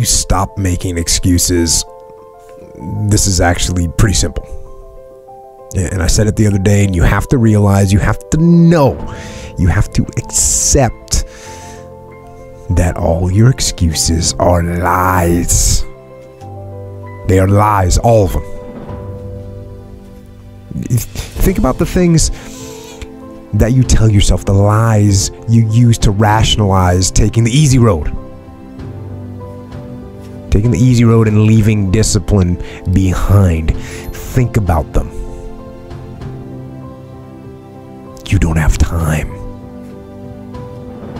you stop making excuses, this is actually pretty simple. And I said it the other day, and you have to realize, you have to know, you have to accept that all your excuses are lies. They are lies, all of them. Think about the things that you tell yourself, the lies you use to rationalize taking the easy road. Taking the easy road and leaving discipline behind. Think about them. You don't have time.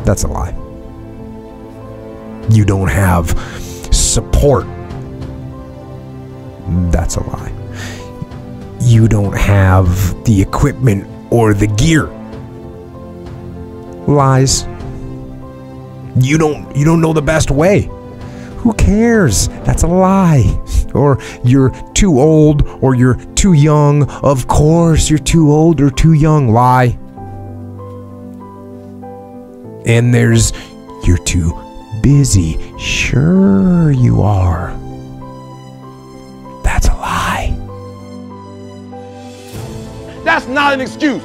That's a lie. You don't have support. That's a lie. You don't have the equipment or the gear. Lies. You don't you don't know the best way. Who cares? That's a lie. Or you're too old or you're too young. Of course, you're too old or too young. Lie. And there's you're too busy. Sure, you are. That's a lie. That's not an excuse.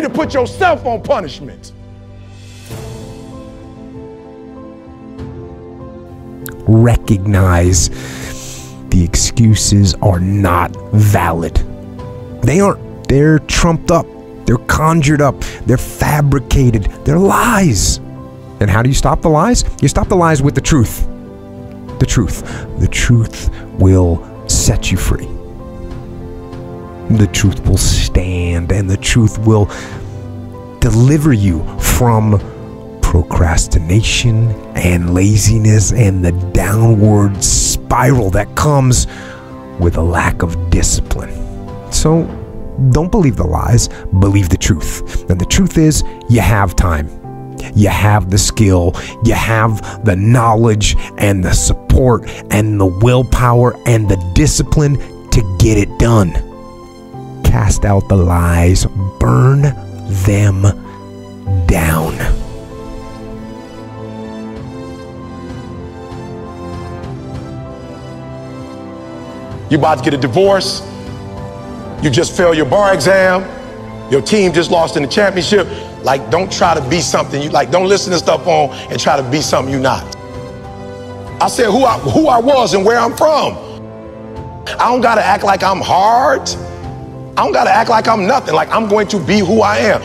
To put yourself on punishment. Recognize the excuses are not valid. They aren't. They're trumped up. They're conjured up. They're fabricated. They're lies. And how do you stop the lies? You stop the lies with the truth. The truth. The truth will set you free. The truth will stand and the truth will deliver you from procrastination and laziness and the downward spiral that comes with a lack of discipline. So don't believe the lies, believe the truth. And the truth is, you have time. You have the skill, you have the knowledge and the support and the willpower and the discipline to get it done. Cast out the lies, burn them down. You about to get a divorce. You just failed your bar exam. Your team just lost in the championship. Like, don't try to be something you like. Don't listen to stuff on and try to be something you're not. I said who I, who I was and where I'm from. I don't gotta act like I'm hard. I don't gotta act like I'm nothing. Like I'm going to be who I am.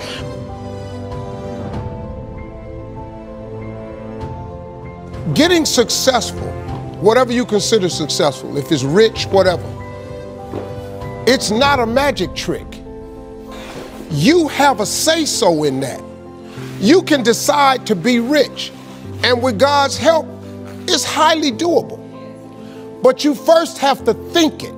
Getting successful, whatever you consider successful, if it's rich, whatever, it's not a magic trick. You have a say so in that. You can decide to be rich, and with God's help, it's highly doable. But you first have to think it.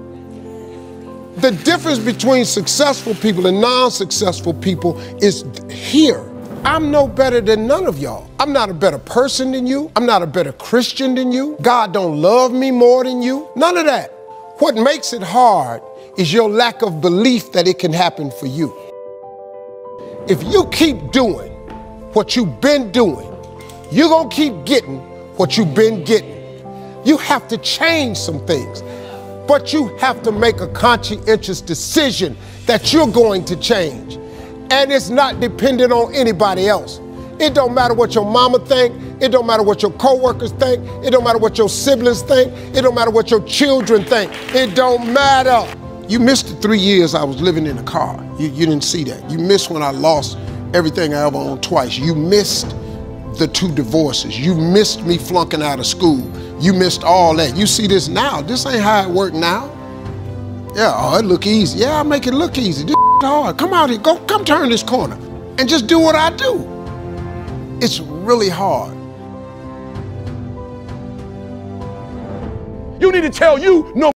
The difference between successful people and non successful people is here. I'm no better than none of y'all. I'm not a better person than you. I'm not a better Christian than you. God don't love me more than you. None of that. What makes it hard is your lack of belief that it can happen for you. If you keep doing what you've been doing, you're to keep getting what you've been getting. You have to change some things, but you have to make a conscientious decision that you're going to change. And it's not dependent on anybody else. It don't matter what your mama think. It don't matter what your coworkers think. It don't matter what your siblings think. It don't matter what your children think. It don't matter. You missed the three years I was living in a car. You, you didn't see that. You missed when I lost everything I ever owned twice. You missed the two divorces. You missed me flunking out of school. You missed all that. You see this now. This ain't how it work now. Yeah, oh, it look easy. Yeah, I make it look easy. This hard. Come out here. Go, come turn this corner and just do what I do. It's really hard. You need to tell you no